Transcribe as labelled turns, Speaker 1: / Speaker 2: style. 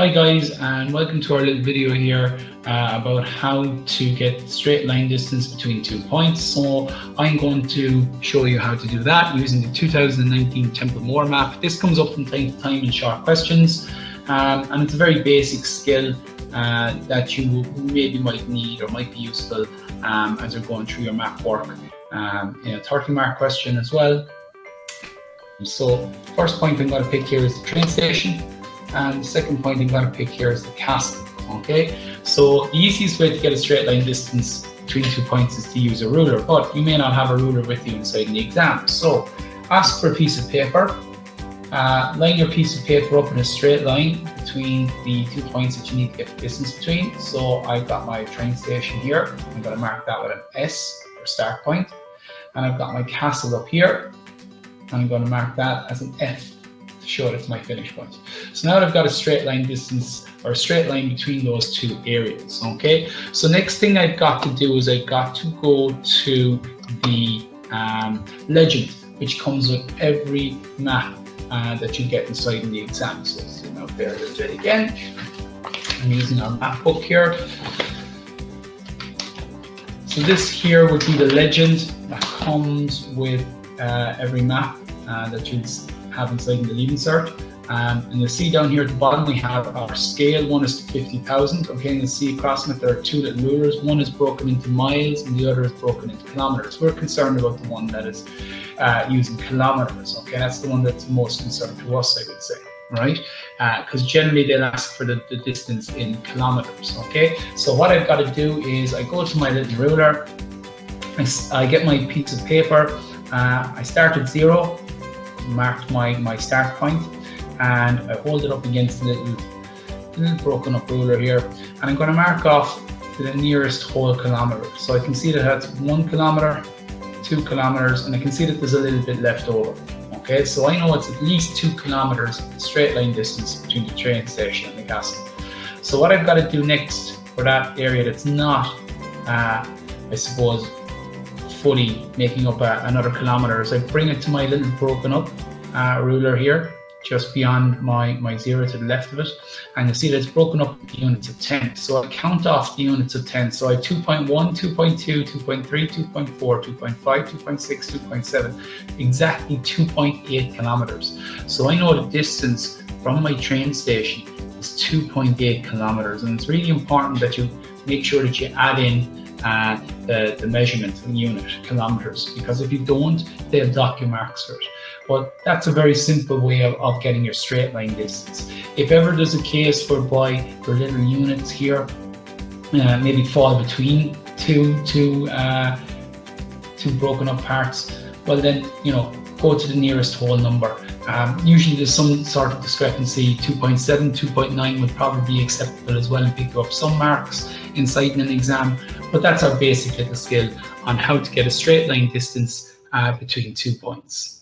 Speaker 1: Hi guys and welcome to our little video here uh, about how to get straight line distance between two points. So I'm going to show you how to do that using the 2019 Templemore map. This comes up from time to time in short questions um, and it's a very basic skill uh, that you maybe might need or might be useful um, as you're going through your map work um, in a 30 mark question as well. So first point I'm going to pick here is the train station. And the second point I'm going to pick here is the castle. Okay, so the easiest way to get a straight line distance between two points is to use a ruler, but you may not have a ruler with you inside the exam. So ask for a piece of paper, uh, line your piece of paper up in a straight line between the two points that you need to get the distance between. So I've got my train station here. I'm going to mark that with an S for start point. And I've got my castle up here. I'm going to mark that as an F to show it my finish point. So now that I've got a straight line distance or a straight line between those two areas, okay? So next thing I've got to do is I've got to go to the um, legend, which comes with every map uh, that you get inside in the exam. So let's zoom out there a little bit again. I'm using our map book here. So this here would be the legend that comes with uh, every map uh, that you'd have inside in the leaving cert. Um, and you'll see down here at the bottom we have our scale, one is to 50,000. Okay, and you'll see across it there are two little rulers. One is broken into miles and the other is broken into kilometers. We're concerned about the one that is uh, using kilometers. Okay, that's the one that's most concerned to us, I would say right? Because uh, generally they'll ask for the, the, distance in kilometers, okay? So what I've got to do is I go to my little ruler, I, I get my piece of paper, uh, I start at zero, marked my, my start point and I hold it up against the little, little broken up ruler here and I'm going to mark off to the nearest whole kilometer. So I can see that that's one kilometer, two kilometers, and I can see that there's a little bit left over. Okay, so I know it's at least two kilometers straight line distance between the train station and the castle. So what I've got to do next for that area that's not, uh, I suppose, fully making up a, another kilometer. So I bring it to my little broken up uh, ruler here, just beyond my, my zero to the left of it. And you see that it's broken up into units of 10. So I count off the units of 10. So I have 2.1, 2.2, 2.3, 2.4, 2.5, 2.6, 2.7, exactly 2.8 kilometers. So I know the distance from my train station is 2.8 kilometers. And it's really important that you make sure that you add in uh, the, the measurement unit kilometers because if you don't, they'll dock your marks for it. But that's a very simple way of, of getting your straight line distance. If ever there's a case whereby your little units here uh, maybe fall between two, two, uh, two broken up parts, well then, you know, go to the nearest whole number. Um, usually there's some sort of discrepancy, 2.7, 2.9 would probably be acceptable as well and pick up some marks inside an exam. But that's our basic little skill on how to get a straight line distance uh, between two points.